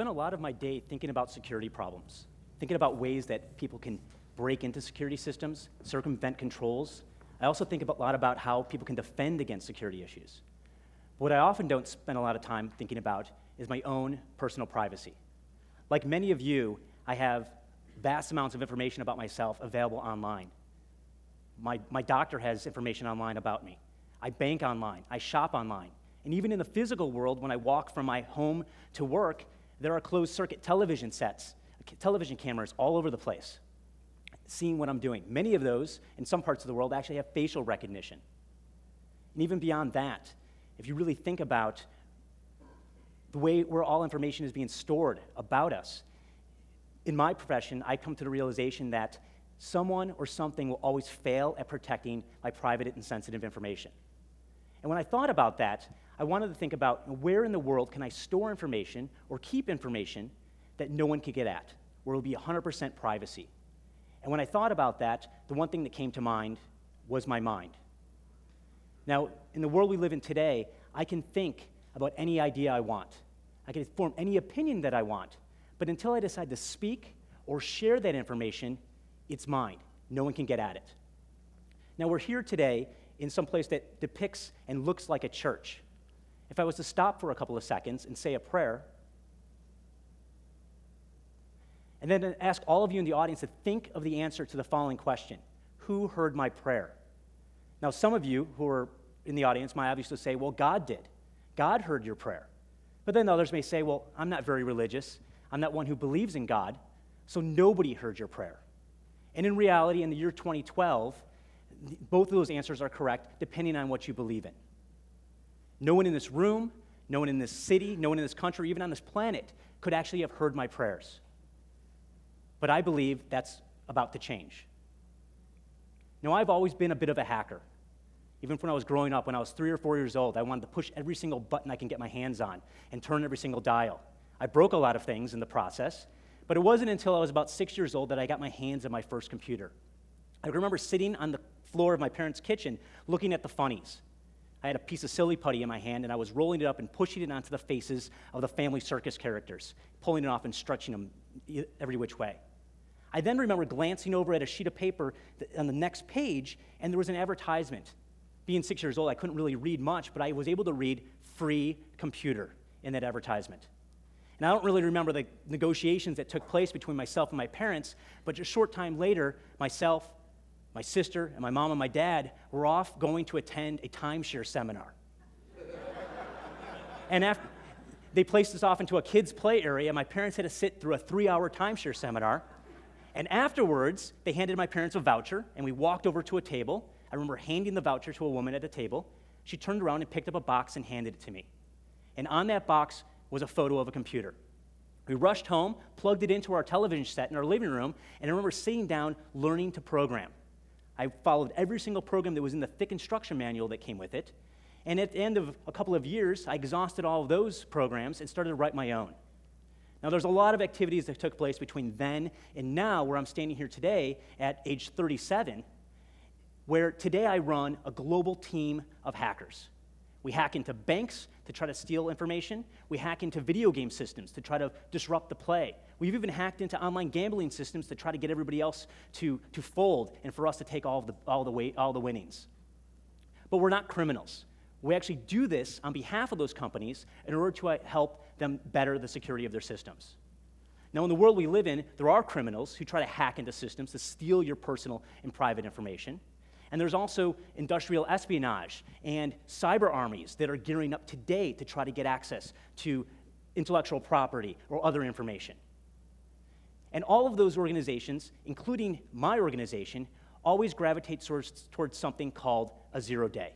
spend a lot of my day thinking about security problems, thinking about ways that people can break into security systems, circumvent controls. I also think a lot about how people can defend against security issues. But what I often don't spend a lot of time thinking about is my own personal privacy. Like many of you, I have vast amounts of information about myself available online. My, my doctor has information online about me. I bank online. I shop online. And even in the physical world, when I walk from my home to work, there are closed circuit television sets, television cameras all over the place, seeing what I'm doing. Many of those, in some parts of the world, actually have facial recognition. And even beyond that, if you really think about the way where all information is being stored about us, in my profession, I come to the realization that someone or something will always fail at protecting my private and sensitive information. And when I thought about that, I wanted to think about where in the world can I store information or keep information that no one could get at, where it will be 100% privacy. And when I thought about that, the one thing that came to mind was my mind. Now, in the world we live in today, I can think about any idea I want. I can form any opinion that I want. But until I decide to speak or share that information, it's mine. No one can get at it. Now, we're here today in some place that depicts and looks like a church. If I was to stop for a couple of seconds and say a prayer, and then ask all of you in the audience to think of the answer to the following question Who heard my prayer? Now, some of you who are in the audience might obviously say, Well, God did. God heard your prayer. But then others may say, Well, I'm not very religious. I'm not one who believes in God, so nobody heard your prayer. And in reality, in the year 2012, both of those answers are correct depending on what you believe in. No one in this room, no one in this city, no one in this country, even on this planet could actually have heard my prayers. But I believe that's about to change. Now, I've always been a bit of a hacker. Even when I was growing up, when I was three or four years old, I wanted to push every single button I can get my hands on and turn every single dial. I broke a lot of things in the process, but it wasn't until I was about six years old that I got my hands on my first computer. I remember sitting on the floor of my parents' kitchen looking at the funnies. I had a piece of silly putty in my hand, and I was rolling it up and pushing it onto the faces of the family circus characters, pulling it off and stretching them every which way. I then remember glancing over at a sheet of paper on the next page, and there was an advertisement. Being six years old, I couldn't really read much, but I was able to read free computer in that advertisement. And I don't really remember the negotiations that took place between myself and my parents, but a short time later, myself, my sister, and my mom and my dad were off going to attend a timeshare seminar. and after they placed us off into a kids' play area, my parents had to sit through a three hour timeshare seminar. And afterwards, they handed my parents a voucher, and we walked over to a table. I remember handing the voucher to a woman at a table. She turned around and picked up a box and handed it to me. And on that box was a photo of a computer. We rushed home, plugged it into our television set in our living room, and I remember sitting down learning to program. I followed every single program that was in the thick instruction manual that came with it. And at the end of a couple of years, I exhausted all of those programs and started to write my own. Now, there's a lot of activities that took place between then and now, where I'm standing here today at age 37, where today I run a global team of hackers. We hack into banks to try to steal information. We hack into video game systems to try to disrupt the play. We've even hacked into online gambling systems to try to get everybody else to, to fold and for us to take all, the, all, the way, all the winnings. But we're not criminals. We actually do this on behalf of those companies in order to uh, help them better the security of their systems. Now, in the world we live in, there are criminals who try to hack into systems to steal your personal and private information. And there's also industrial espionage and cyber armies that are gearing up today to try to get access to intellectual property or other information. And all of those organizations, including my organization, always gravitate towards, towards something called a zero day.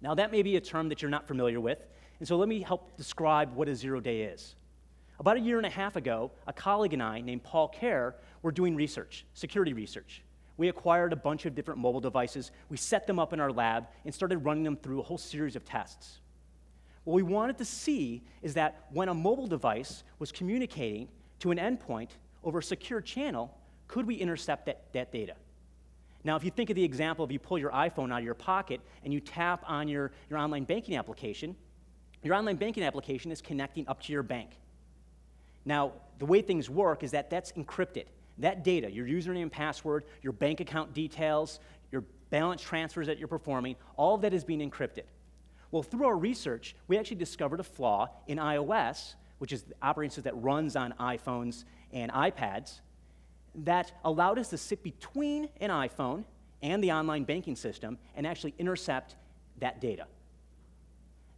Now, that may be a term that you're not familiar with, and so let me help describe what a zero day is. About a year and a half ago, a colleague and I, named Paul Kehrer, were doing research, security research we acquired a bunch of different mobile devices. We set them up in our lab and started running them through a whole series of tests. What we wanted to see is that when a mobile device was communicating to an endpoint over a secure channel, could we intercept that, that data? Now, if you think of the example of you pull your iPhone out of your pocket and you tap on your, your online banking application, your online banking application is connecting up to your bank. Now, the way things work is that that's encrypted. That data, your username password, your bank account details, your balance transfers that you're performing, all of that is being encrypted. Well, through our research, we actually discovered a flaw in iOS, which is the operating system that runs on iPhones and iPads, that allowed us to sit between an iPhone and the online banking system and actually intercept that data.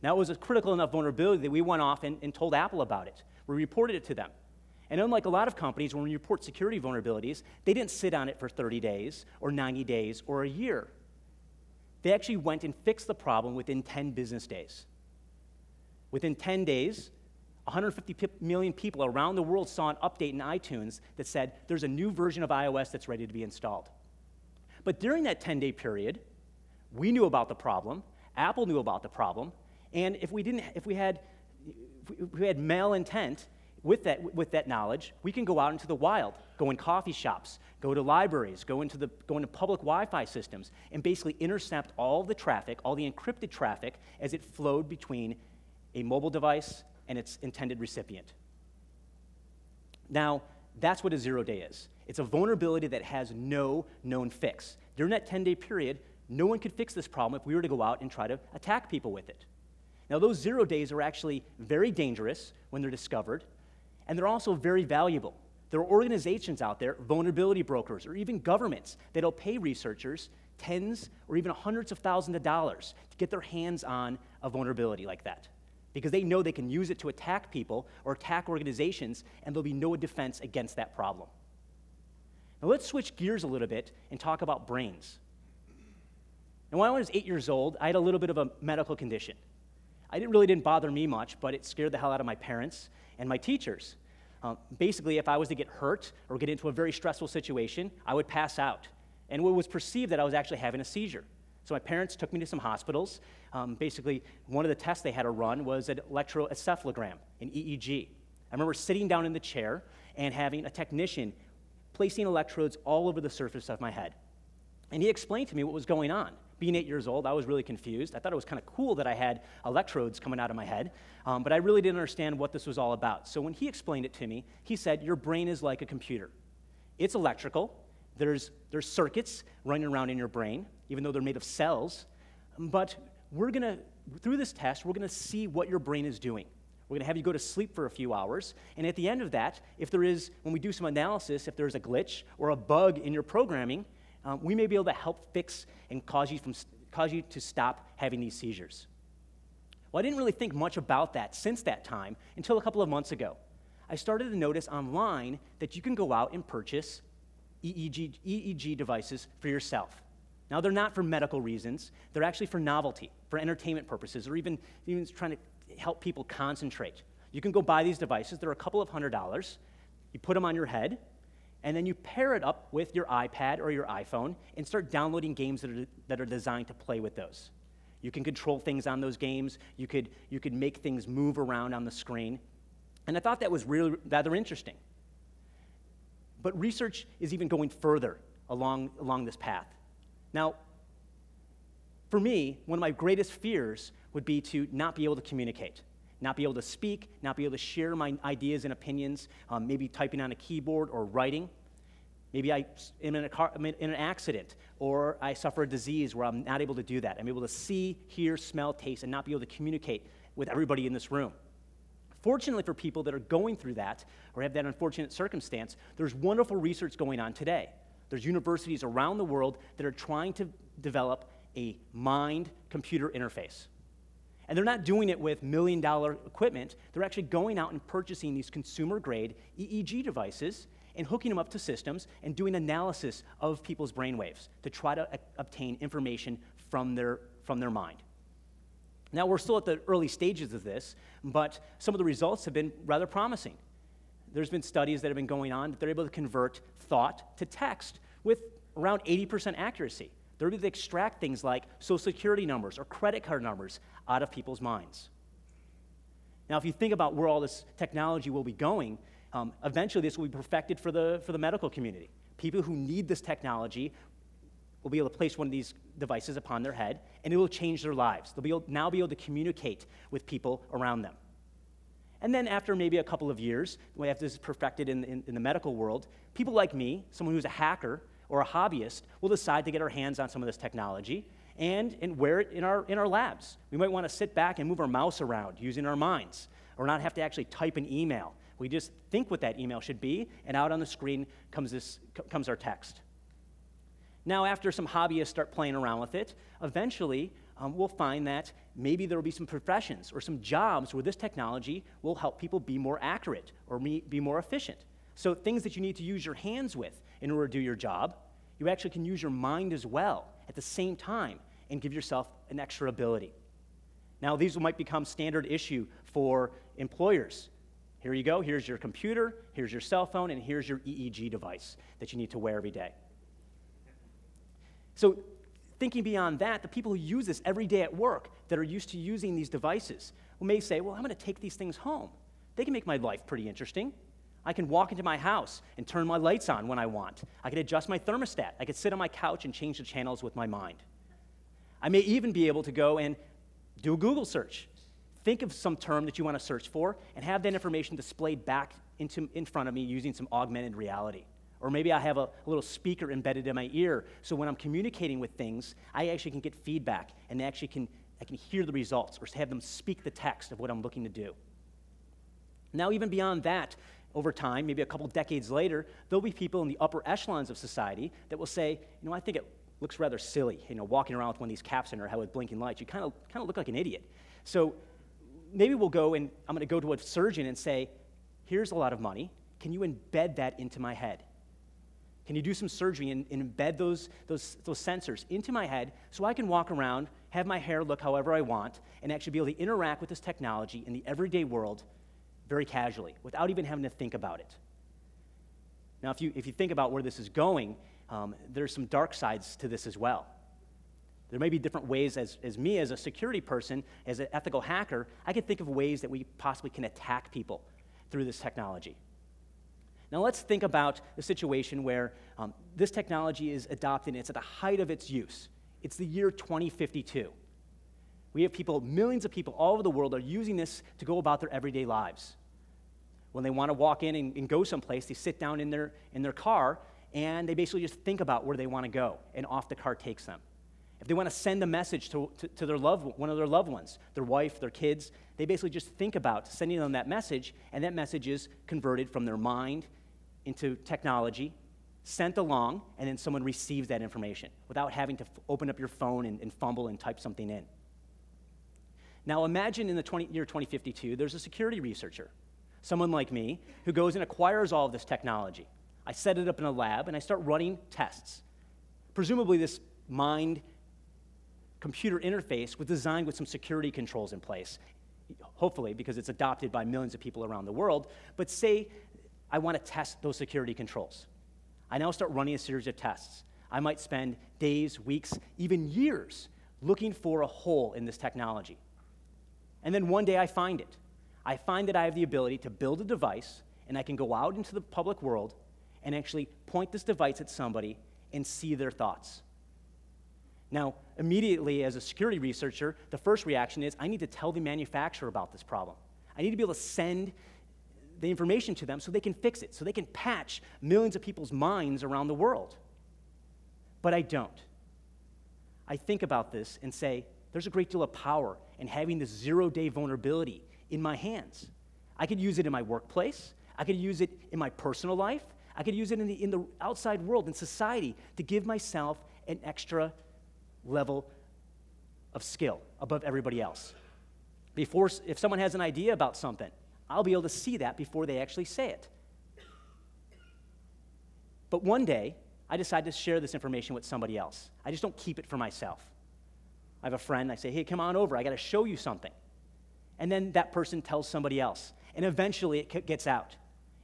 Now, it was a critical enough vulnerability that we went off and, and told Apple about it. We reported it to them. And unlike a lot of companies, when we report security vulnerabilities, they didn't sit on it for 30 days or 90 days or a year. They actually went and fixed the problem within 10 business days. Within 10 days, 150 million people around the world saw an update in iTunes that said there's a new version of iOS that's ready to be installed. But during that 10 day period, we knew about the problem, Apple knew about the problem, and if we, didn't, if we, had, if we had malintent, with that, with that knowledge, we can go out into the wild, go in coffee shops, go to libraries, go into, the, go into public Wi Fi systems, and basically intercept all the traffic, all the encrypted traffic, as it flowed between a mobile device and its intended recipient. Now, that's what a zero day is it's a vulnerability that has no known fix. During that 10 day period, no one could fix this problem if we were to go out and try to attack people with it. Now, those zero days are actually very dangerous when they're discovered and they're also very valuable. There are organizations out there, vulnerability brokers, or even governments that'll pay researchers tens or even hundreds of thousands of dollars to get their hands on a vulnerability like that. Because they know they can use it to attack people or attack organizations, and there'll be no defense against that problem. Now, let's switch gears a little bit and talk about brains. Now, when I was eight years old, I had a little bit of a medical condition. I didn't really didn't bother me much, but it scared the hell out of my parents and my teachers. Um, basically, if I was to get hurt or get into a very stressful situation, I would pass out. And it was perceived that I was actually having a seizure. So my parents took me to some hospitals. Um, basically, one of the tests they had to run was an electroencephalogram, an EEG. I remember sitting down in the chair and having a technician placing electrodes all over the surface of my head. And he explained to me what was going on being eight years old, I was really confused. I thought it was kind of cool that I had electrodes coming out of my head, um, but I really didn't understand what this was all about. So when he explained it to me, he said, Your brain is like a computer. It's electrical, there's, there's circuits running around in your brain, even though they're made of cells. But we're to, through this test, we're going to see what your brain is doing. We're going to have you go to sleep for a few hours. And at the end of that, if there is, when we do some analysis, if there's a glitch or a bug in your programming, um, we may be able to help fix and cause you, from, cause you to stop having these seizures. Well, I didn't really think much about that since that time until a couple of months ago. I started to notice online that you can go out and purchase EEG, EEG devices for yourself. Now, they're not for medical reasons, they're actually for novelty, for entertainment purposes, or even, even trying to help people concentrate. You can go buy these devices, they're a couple of hundred dollars. You put them on your head, and then you pair it up with your iPad or your iPhone and start downloading games that are, that are designed to play with those. You can control things on those games, you could, you could make things move around on the screen. And I thought that was really rather interesting. But research is even going further along, along this path. Now, for me, one of my greatest fears would be to not be able to communicate not be able to speak, not be able to share my ideas and opinions, um, maybe typing on a keyboard or writing. Maybe I am in, a car, I'm in an accident or I suffer a disease where I'm not able to do that. I'm able to see, hear, smell, taste, and not be able to communicate with everybody in this room. Fortunately, for people that are going through that or have that unfortunate circumstance, there's wonderful research going on today. There's universities around the world that are trying to develop a mind computer interface. And they're not doing it with million dollar equipment. They're actually going out and purchasing these consumer grade EEG devices and hooking them up to systems and doing analysis of people's brainwaves to try to a- obtain information from their, from their mind. Now, we're still at the early stages of this, but some of the results have been rather promising. There's been studies that have been going on that they're able to convert thought to text with around 80% accuracy. They're able to extract things like social security numbers or credit card numbers out of people's minds. Now, if you think about where all this technology will be going, um, eventually this will be perfected for the, for the medical community. People who need this technology will be able to place one of these devices upon their head, and it will change their lives. They'll be able, now be able to communicate with people around them. And then after maybe a couple of years, have this perfected in, in, in, the medical world, people like me, someone who's a hacker or a hobbyist, will decide to get our hands on some of this technology and, and wear it in our, in our labs. We might want to sit back and move our mouse around using our minds, or not have to actually type an email. We just think what that email should be, and out on the screen comes, this, comes our text. Now, after some hobbyists start playing around with it, eventually um, we'll find that maybe there will be some professions or some jobs where this technology will help people be more accurate or be more efficient. So, things that you need to use your hands with in order to do your job, you actually can use your mind as well at the same time and give yourself an extra ability. Now, these might become standard issue for employers. Here you go. Here's your computer, here's your cell phone, and here's your EEG device that you need to wear every day. So, thinking beyond that, the people who use this every day at work that are used to using these devices may say, Well, I'm going to take these things home. They can make my life pretty interesting. I can walk into my house and turn my lights on when I want. I can adjust my thermostat. I can sit on my couch and change the channels with my mind. I may even be able to go and do a Google search. Think of some term that you want to search for and have that information displayed back into, in front of me using some augmented reality. Or maybe I have a, a, little speaker embedded in my ear, so when I'm communicating with things, I actually can get feedback and actually can, I can hear the results or have them speak the text of what I'm looking to do. Now, even beyond that, over time, maybe a couple decades later, there'll be people in the upper echelons of society that will say, you know, I think it looks rather silly, you know, walking around with one of these caps in your head with blinking lights. You kind of kind of look like an idiot. So maybe we'll go and I'm going to go to a surgeon and say, here's a lot of money. Can you embed that into my head? Can you do some surgery and, and embed those, those, those sensors into my head so I can walk around, have my hair look however I want, and actually be able to interact with this technology in the everyday world very casually without even having to think about it? Now, if you, if you think about where this is going, um, there's some dark sides to this as well. There may be different ways, as, as me, as a security person, as an ethical hacker, I can think of ways that we possibly can attack people through this technology. Now, let's think about the situation where um, this technology is adopted and it's at the height of its use. It's the year 2052. We have people, millions of people all over the world are using this to go about their everyday lives. When they want to walk in and, and go someplace, they sit down in their, in their car and they basically just think about where they want to go, and off the car takes them. If they want to send a message to, to, to, their loved, one of their loved ones, their wife, their kids, they basically just think about sending them that message, and that message is converted from their mind into technology, sent along, and then someone receives that information without having to f- open up your phone and, and, fumble and type something in. Now, imagine in the 20, year 2052, there's a security researcher, someone like me, who goes and acquires all of this technology. I set it up in a lab and I start running tests. Presumably, this mind computer interface was designed with some security controls in place, hopefully, because it's adopted by millions of people around the world. But say I want to test those security controls. I now start running a series of tests. I might spend days, weeks, even years looking for a hole in this technology. And then one day I find it. I find that I have the ability to build a device and I can go out into the public world and actually point this device at somebody and see their thoughts. Now, immediately as a security researcher, the first reaction is I need to tell the manufacturer about this problem. I need to be able to send the information to them so they can fix it, so they can patch millions of people's minds around the world. But I don't. I think about this and say, there's a great deal of power in having this zero day vulnerability in my hands. I could use it in my workplace, I could use it in my personal life, I could use it in the, in the outside world, in society, to give myself an extra level of skill above everybody else. Before, if someone has an idea about something, I'll be able to see that before they actually say it. But one day, I decide to share this information with somebody else. I just don't keep it for myself. I have a friend, I say, hey, come on over, I got to show you something. And then that person tells somebody else. And eventually it gets out.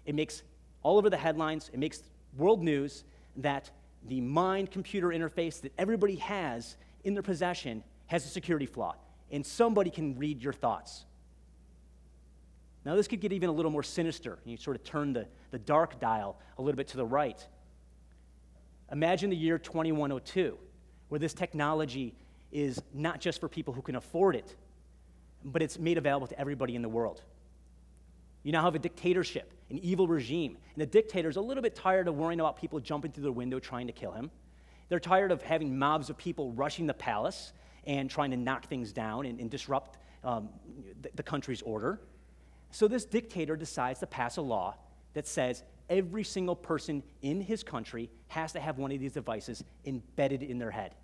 It makes all over the headlines, it makes world news that the mind computer interface that everybody has in their possession has a security flaw, and somebody can read your thoughts. Now, this could get even a little more sinister. You sort of turn the, the dark dial a little bit to the right. Imagine the year 2102, where this technology is not just for people who can afford it, but it's made available to everybody in the world. You now have a dictatorship, an evil regime. And the dictator's a little bit tired of worrying about people jumping through the window trying to kill him. They're tired of having mobs of people rushing the palace and trying to knock things down and, and disrupt um, the, the country's order. So this dictator decides to pass a law that says every single person in his country has to have one of these devices embedded in their head.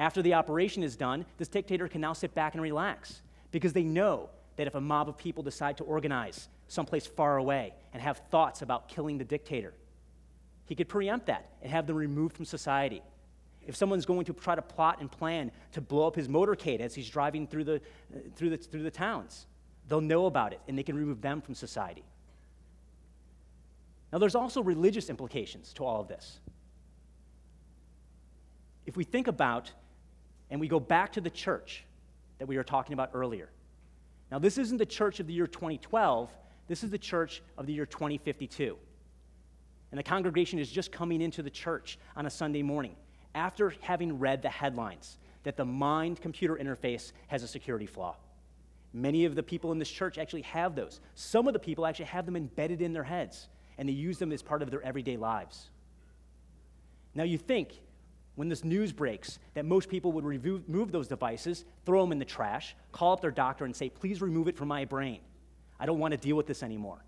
After the operation is done, this dictator can now sit back and relax because they know that if a mob of people decide to organize someplace far away and have thoughts about killing the dictator, he could preempt that and have them removed from society. If someone's going to try to plot and plan to blow up his motorcade as he's driving through the, uh, through the, through the towns, they'll know about it and they can remove them from society. Now, there's also religious implications to all of this. If we think about and we go back to the church that we were talking about earlier. Now, this isn't the church of the year 2012, this is the church of the year 2052. And the congregation is just coming into the church on a Sunday morning after having read the headlines that the mind computer interface has a security flaw. Many of the people in this church actually have those. Some of the people actually have them embedded in their heads, and they use them as part of their everyday lives. Now, you think when this news breaks that most people would remove those devices, throw them in the trash, call up their doctor, and say, please remove it from my brain. I don't want to deal with this anymore.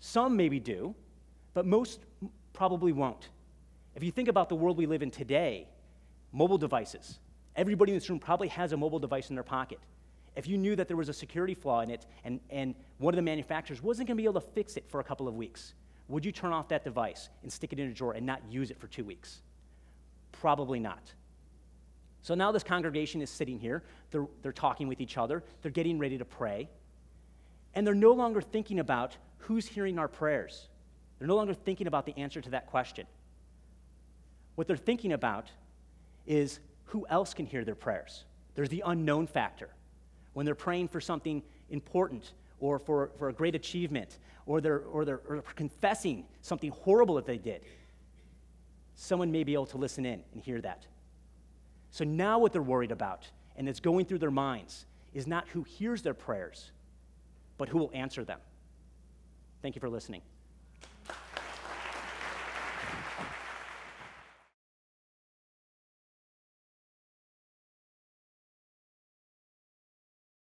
Some maybe do, but most probably won't. If you think about the world we live in today, mobile devices, everybody in this room probably has a mobile device in their pocket. If you knew that there was a security flaw in it and, and one of the manufacturers wasn't going to be able to fix it for a couple of weeks, would you turn off that device and stick it in a drawer and not use it for two weeks? Probably not. So now this congregation is sitting here, they're, they're talking with each other, they're getting ready to pray, and they're no longer thinking about who's hearing our prayers. They're no longer thinking about the answer to that question. What they're thinking about is who else can hear their prayers. There's the unknown factor. When they're praying for something important or for, for a great achievement or they're, or they're or confessing something horrible that they did, someone may be able to listen in and hear that. So now what they're worried about and it's going through their minds is not who hears their prayers, but who will answer them. Thank you for listening.